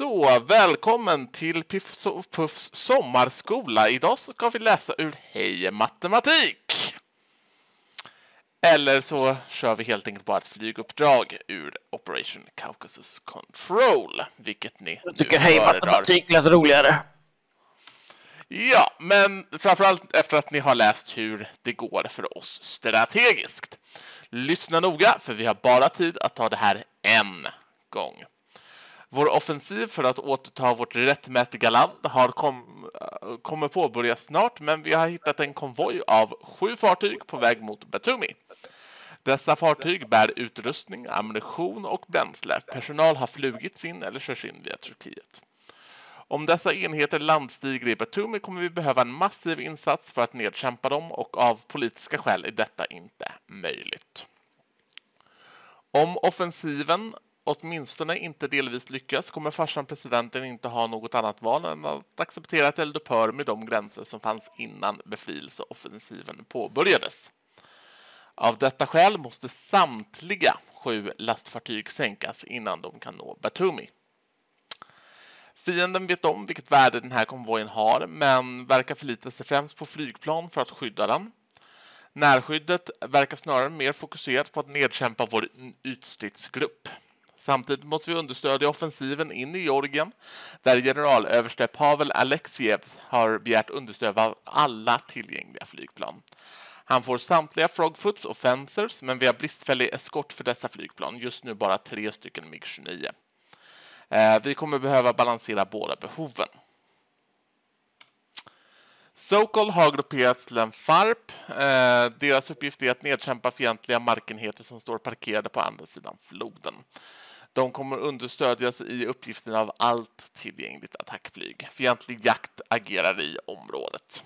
Så, välkommen till Piff Puffs sommarskola. Idag ska vi läsa ur Hej matematik. Eller så kör vi helt enkelt bara ett flyguppdrag ur Operation Caucasus Control, vilket ni Jag tycker Hej matematik lät roligare. Ja, men framförallt efter att ni har läst hur det går för oss strategiskt. Lyssna noga, för vi har bara tid att ta det här en gång. Vår offensiv för att återta vårt rättmätiga land har kom, äh, kommer påbörjas snart, men vi har hittat en konvoj av sju fartyg på väg mot Batumi. Dessa fartyg bär utrustning, ammunition och bränsle. Personal har flugits in eller körs in via Turkiet. Om dessa enheter landstiger i Batumi kommer vi behöva en massiv insats för att nedkämpa dem och av politiska skäl är detta inte möjligt. Om offensiven åtminstone inte delvis lyckas kommer farsan presidenten inte ha något annat val än att acceptera ett eldupphör med de gränser som fanns innan befrielseoffensiven påbörjades. Av detta skäl måste samtliga sju lastfartyg sänkas innan de kan nå Batumi. Fienden vet om vilket värde den här konvojen har men verkar förlita sig främst på flygplan för att skydda den. Närskyddet verkar snarare mer fokuserat på att nedkämpa vår ytstridsgrupp. Samtidigt måste vi understödja offensiven in i Georgien där generalöverste Pavel Alexiev har begärt understöd av alla tillgängliga flygplan. Han får samtliga Frogfoots och Fencers men vi har bristfällig eskort för dessa flygplan, just nu bara tre stycken MiG-29. Eh, vi kommer behöva balansera båda behoven. Sokol har grupperats till en FARP. Eh, deras uppgift är att nedkämpa fientliga markenheter som står parkerade på andra sidan floden. De kommer understödjas i uppgiften av allt tillgängligt attackflyg. Fientlig jakt agerar i området.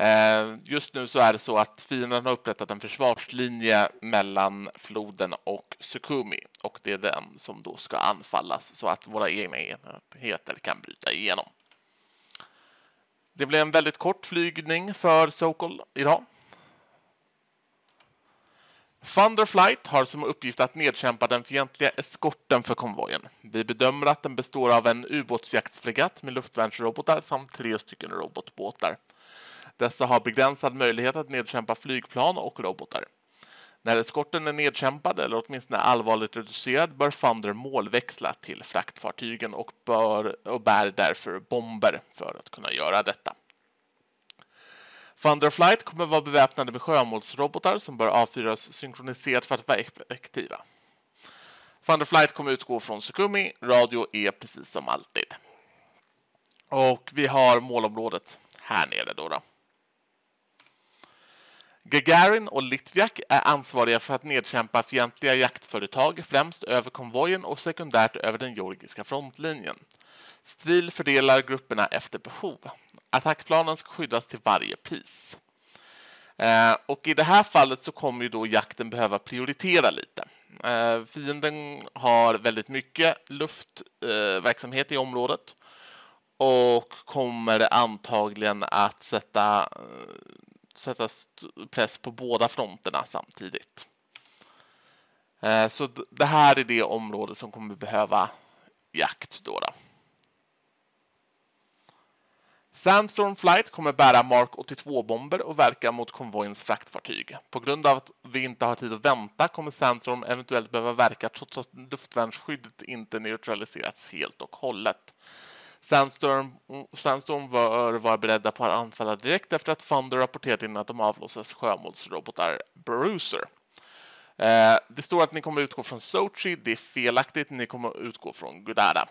Eh, just nu så är det så att fienden har upprättat en försvarslinje mellan floden och Sukumi och det är den som då ska anfallas så att våra egna enheter kan bryta igenom. Det blev en väldigt kort flygning för Sokol idag. Thunderflight har som uppgift att nedkämpa den fientliga eskorten för konvojen. Vi bedömer att den består av en ubåtsjaktsfregatt med luftvärnsrobotar samt tre stycken robotbåtar. Dessa har begränsad möjlighet att nedkämpa flygplan och robotar. När eskorten är nedkämpad eller åtminstone allvarligt reducerad bör Thunder målväxla till fraktfartygen och, bör, och bär därför bomber för att kunna göra detta. Thunderflight kommer vara beväpnade med sjömålsrobotar som bör avfyras synkroniserat för att vara effektiva. Thunderflight kommer utgå från Sukumi. Radio är precis som alltid. Och vi har målområdet här nere då. då. Gagarin och Litviak är ansvariga för att nedkämpa fientliga jaktföretag, främst över konvojen och sekundärt över den georgiska frontlinjen. Stril fördelar grupperna efter behov. Attackplanen ska skyddas till varje pris. Eh, och I det här fallet så kommer ju då jakten behöva prioritera lite. Eh, fienden har väldigt mycket luftverksamhet eh, i området och kommer antagligen att sätta eh, sätta press på båda fronterna samtidigt. Eh, så det här är det område som kommer behöva jakt. Då, då. Sandstorm Flight kommer bära Mark 82-bomber och verka mot konvojens fraktfartyg. På grund av att vi inte har tid att vänta kommer Sandstorm eventuellt behöva verka trots att luftvärnsskyddet inte neutraliserats helt och hållet. Sandstorm, Sandstorm bör vara beredda på att anfalla direkt efter att Thunder rapporterat in att de avlossas sjömålsrobotar Bruiser. Eh, det står att ni kommer utgå från Sochi. Det är felaktigt. Ni kommer utgå från Gudada.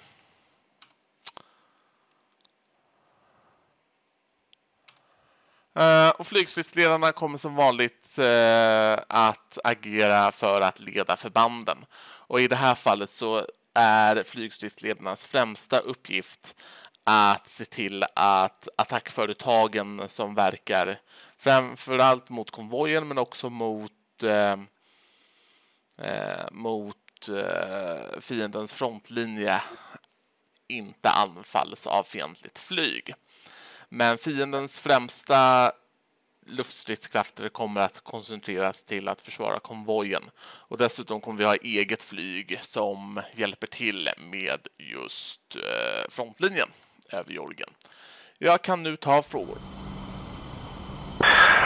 Uh, och flygstridsledarna kommer som vanligt uh, att agera för att leda förbanden. Och I det här fallet så är flygstridsledarnas främsta uppgift att se till att attackföretagen som verkar framförallt mot konvojen men också mot, eh, eh mot eh, fiendens frontlinje inte anfalls av fientligt flyg. Men fiendens främsta luftstridskrafter kommer att koncentreras till att försvara konvojen. Och dessutom kommer vi ha eget flyg som hjälper till med just eh, frontlinjen över Georgien. Jag kan nu ta frågor.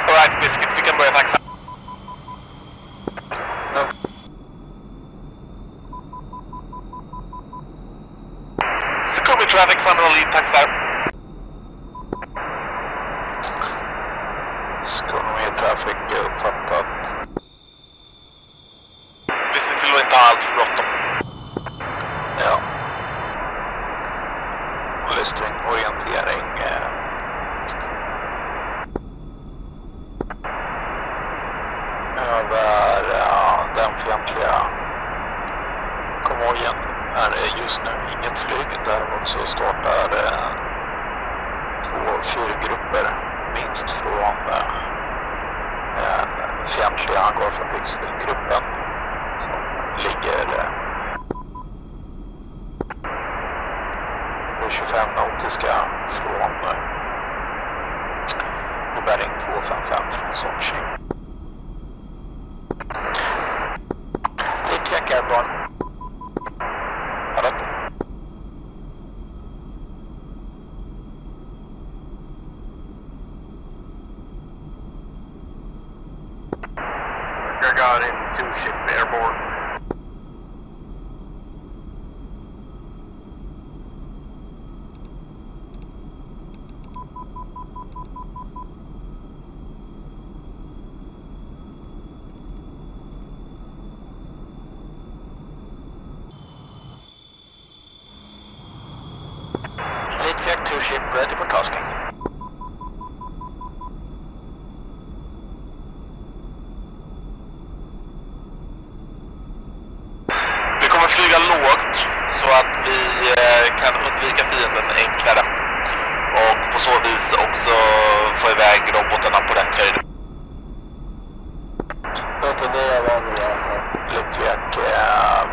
All right, Biscuit, vi kan börja taxa. Sukubi Traffic, Sandra Lead, taxar. Sukubi Traffic uppfattat. Vi ser till att inte ha allt för bråttom. Ja. Lystring, orientering. Eh. Över eh, ja, den fientliga konvojen är det just nu inget flyg. Däremot så startar eh, två fyrgrupper minst från eh, eh fientliga hangarfartygsgruppen som ligger eh, på 25 nautiska från eh, Bering 255 från Sonqing. Gagarin, two ship airborne. Lead check two ship ready for tasking. Vi kommer flyga lågt så att vi eh, kan undvika fienden enklare. Och på så vis också få iväg robotarna på rätt höjd. Returnerar vanliga Lutjak. Eh,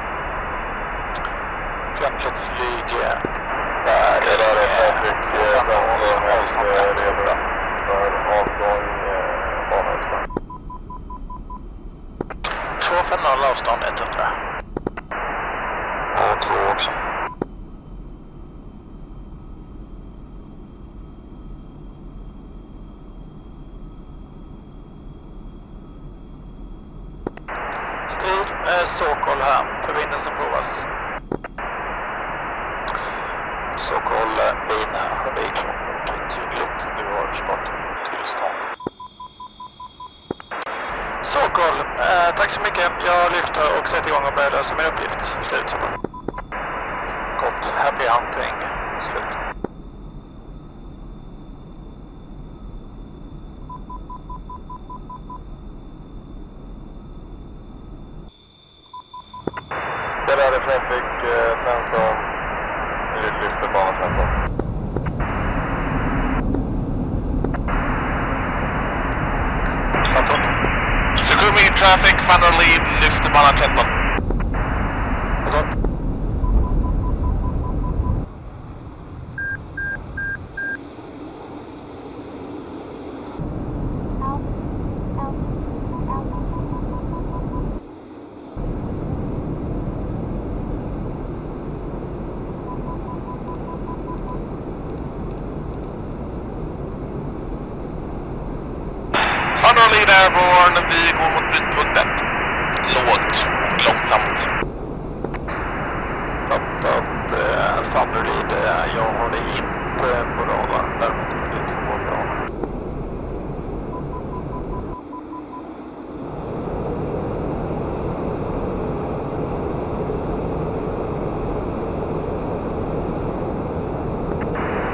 flyg. eh, Där är det Patrik som är redo för avgång banhögsta. 250 avstånd 100. Och 2 också. Strid, eh, Sokol här. Förbindelsen provas så kolla dina här. Tydligt. Du har starttillstånd. Sokol, eh, tack så mycket. Jag lyfter och sätter igång och börjar lösa min uppgift. Slut. Gott. Happy hunting. Slut. Det där är Traffic 15. Vi lyfter bana 15. Sukumi Traffic, Thunder Lead, lyfter bana 13. Altitude, altitude, altitude. Thunder Lead Airborne, vi går mot brytpunkten. Lågt och långsamt. Fattat. Eh, Thunderid, eh, jag har det inte på radar. Däremot är det två radar.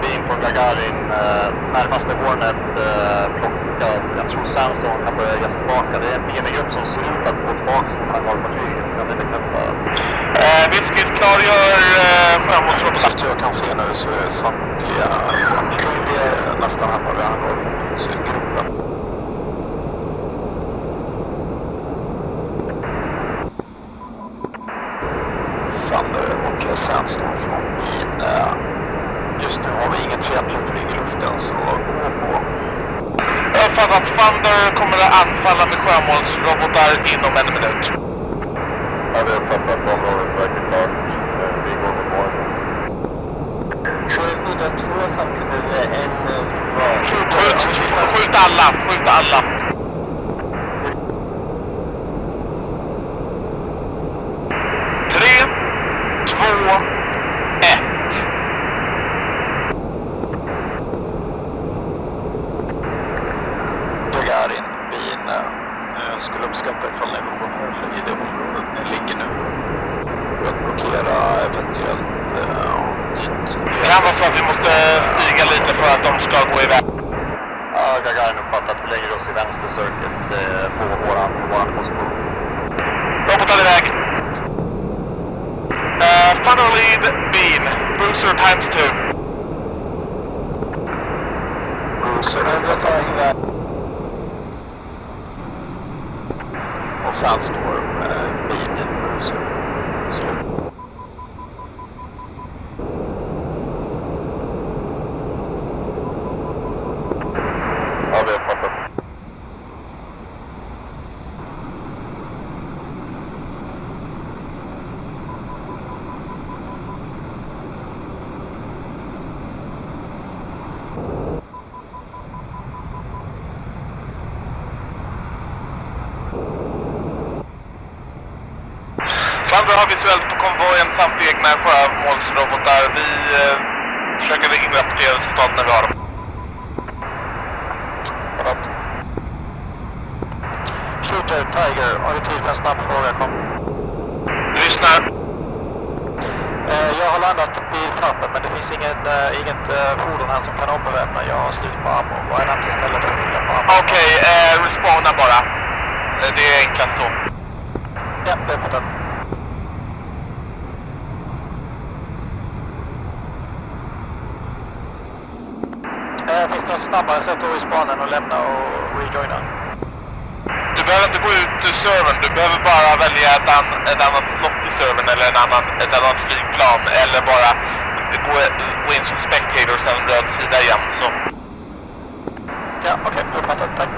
Bin på Gagarin, eh, närmaste Hornet eh, plockad. Jag tror Sandstorm kan börja ge sig tillbaka. Det är en minigrupp som ser ut att gå tillbaka mot hangarfartyget. Kan ni bekräfta? Eh, Biscuit klargör... Eh, jag måste vara på jag kan se nu så är samtliga samtliga nästan här hamnar vid hangarfartygsgruppen. Thunder och Sandstorm från min. eh, Just nu har vi inget fientligt flyg i luften så gå på. Jag har uppfattat Thunder kommer att anfalla med sjömålsrobotar inom en minut. Ja, vi har uppfattat området verkar klart. Eh, Vi går med mål. Skjut, skjut alla, skjut alla. Tre, två, ett. Gagarin, bin. Jag skulle uppskatta ifall ni någon håller i det området ni ligger nu. För att blockera eventuellt uh, nytt. Det kan vara så att vi måste stiga lite för att de ska gå iväg. Ja, uppfattat. vi lägger oss i vänstercirket eh, på våran, våran position. Robotar iväg. Uh, funnel lead, beam. Booster times two. Booster jag tar iväg. Och Sandstorm, eh, bin, Brucer. Slut. Ja, vi har fattat. Sandra har visuellt på konvojen samt egna sjömålsrobotar. Vi eh, försöker inrapportera resultat när vi har dem. Shooter, Tiger, har du tid för en snabb fråga? Kom. Lyssnar. Eh, jag har landat vid trappen men det finns ingen, eh, inget eh, fordon här som kan ombeväpna. Jag har slut på ammo. Vad är närmaste stället att fylla på ammo? Okej, eh, respawna bara. Eh, Det är enklast så. Ja, det är det något snabbare sätt att än att lämna och rejoina? Du behöver inte gå ut ur servern. Du behöver bara välja ett, an, ett annat slott i servern eller en annan, ett annat flygplan. Eller bara gå, gå in som spectator och sen röd sida igen. Så. Ja, okej. Uppfattat. Tack.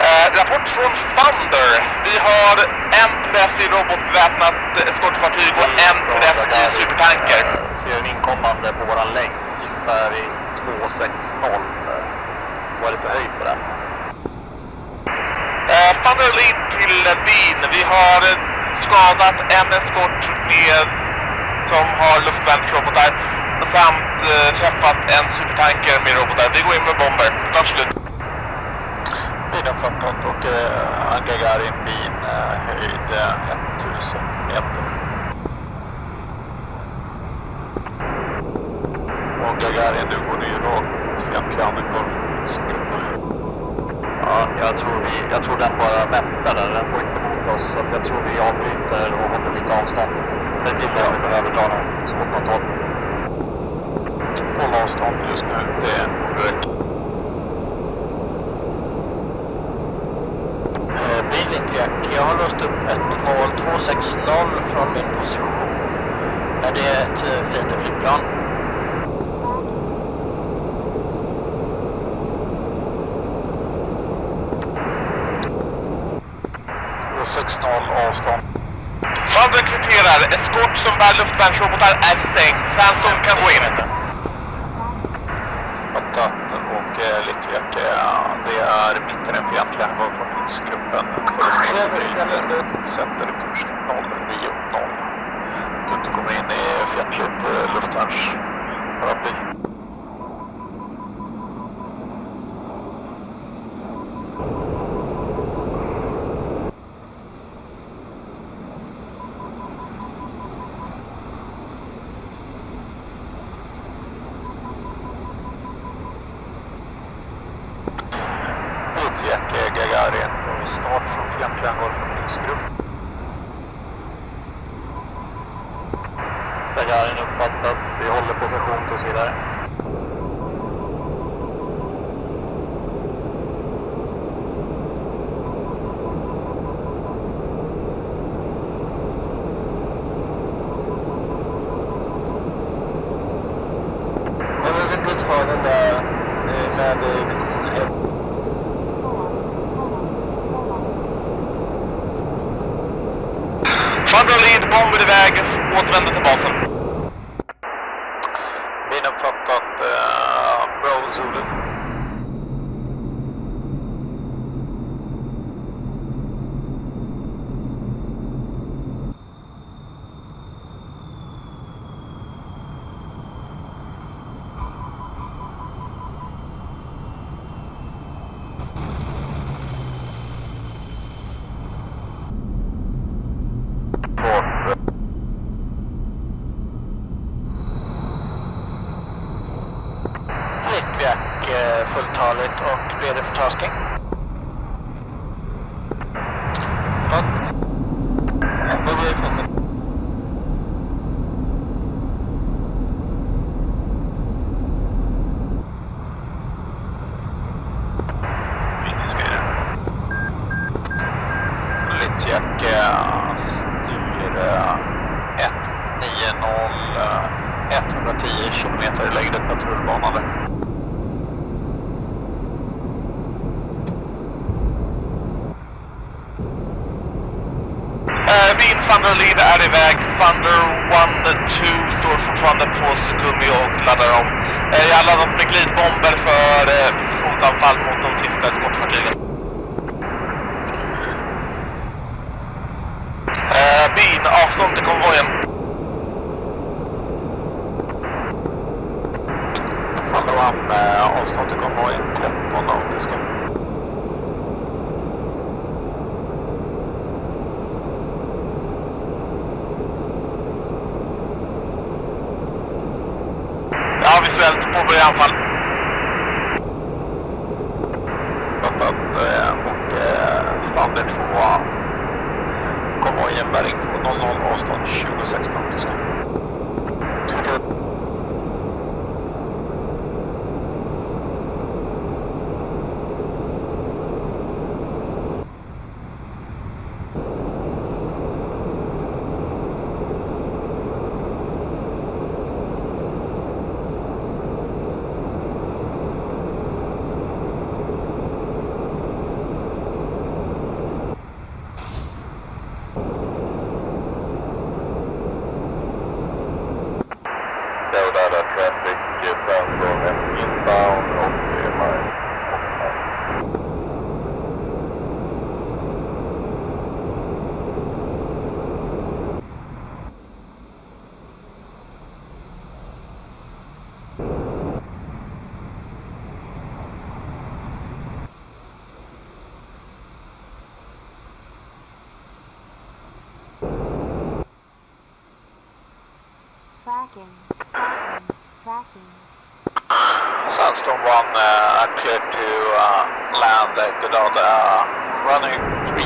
Eh, rapport från Thunder. Vi har en träff i robotbeväpnat eskortfartyg och en träff i supertanker. Ser en inkommande på våran länk. Ungefär i 260. Eh, Vad är det för höjd på den? Eh, Thunder lead till bin. Vi har skadat en eskort med, som har luftvärnsrobotar samt eh, träffat en supertanker med robotar. Vi går in med bomber. Snart slut. Bilen 15 och eh, Angagarin bin eh, höjd eh, 1000 meter. Och Gagarin, du går ju rakt egentligen amerikansk-gruppen. Ja, jag tror, vi, jag tror den bara väntar där. Den får inte mot oss. Så jag tror vi avbryter och håller lite avstånd. Det blir det vi behöver dra någon spårkontroll. Håll avstånd just nu. Det är korrekt. Eh, Bilinjack, jag har låst upp ett mål 260 från min position. Är det ett fiendeflygplan? Och 16 avstånd. Thunder kvitterar. Eskort som bär luftvärnsrobotar är stängd. Samson kan gå in. Fattat. Och eh, Litviak, eh, det är mitt i den fientliga sjöfartygsgruppen. Sätter kurs 090. Att du kommer in i fientligt eh, luftvärnsparaply. Jackie Gagarin och start från fientlig anfallsgrupp. Gagarin uppfattat. Vi håller position tills vidare. Jag vill inte ta den där eh, med eh, Hold on. Hold on. Hold on. Thunder lead, bomber iväg, återvänder till basen. Bin uppfattat. Uh, Bravo Zulu. Bort. Flickvjack eh, fulltaligt och redo för tasking. Vad? Vad blir det för Litjack styr 190 110 kilometer längre patrullbana där. Eh, Bin, Thunder lead är iväg. Thunder 1-2 står fortfarande på Sugumi och laddar om. Eh, dem har glidbomber för eh, fotanfall mot de sista eskortfartygen. Eh, byn, avstånd till konvojen. Hallå, han avstånd till konvojen 13 nautiska. Ja, visuellt påbörja anfall. Fattat. eh, Och eh, Thunder 2 konvojen bäring 200 avstånd 26 nautiska. Delta traffic bound on inbound och mine. Tracking. Tracking. Tracking. Sandstorm 1 uh, clear to uh, land at Godard, uh, running 3-3.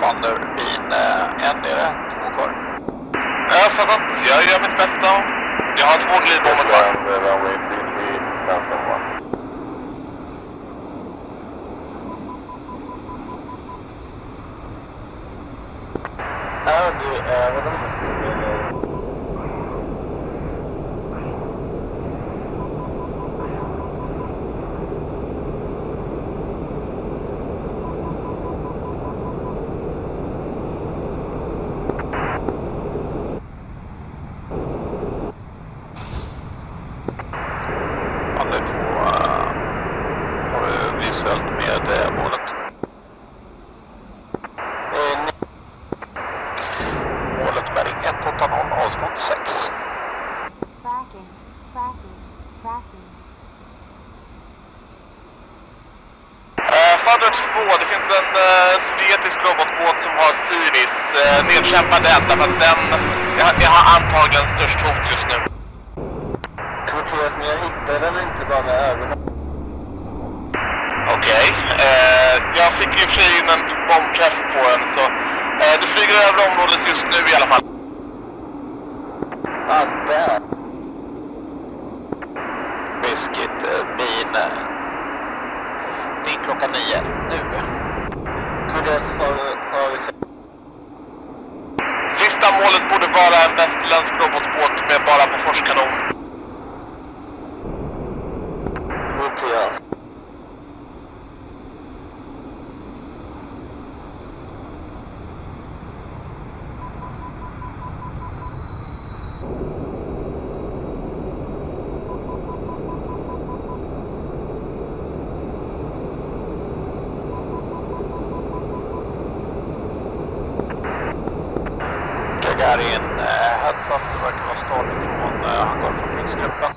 Thunder bin uh, en nere, två kvar. Jag har fattat. Jag gör mitt bästa. Jag har två glidbomber kvar. Runway 33, Sandstorm 1. Ja, du, eh, Det finns en eh, sovjetisk robotbåt som har Siris. Eh, nedkämpa den, därför att den jag, har antagligen störst hot just nu. Rapporteras ni jag hittade den inte bara med ögonen? Okej. Okay. Eh, jag fick i och för sig in en bombträff på den, så... Eh, du flyger över området just nu i alla fall. Ah, där. Klockan nio, nu. Sista målet borde vara en västerländsk robotbåt med bara på forskanon. Gagarin, eh, heads up, det verkar vara start från eh, hangarfartygsgruppen.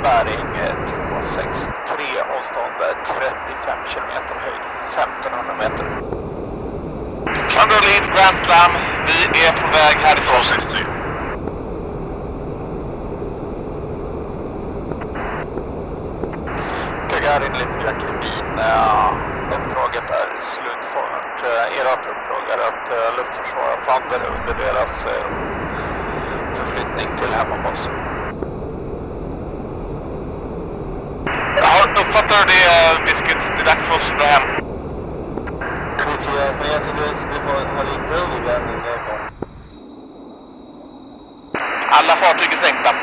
Målbäring eh, 263, avstånd eh, 35 kilometer, höjd 1500 meter. Thunder Lead Grand Slam. Vi är på väg härifrån. 60. Gagarin, Lipjak, Bin. Uh, uppdraget är slutfört. Ert uppdrag är att uh, luftförsvara Thunder under deras förflyttning till hemmabas. Ja, uppfattar du det, eh, Biscuit? Det är dags för oss att dra hem. Men jag tycker att får ha lite. Alla fartyg är sänkta.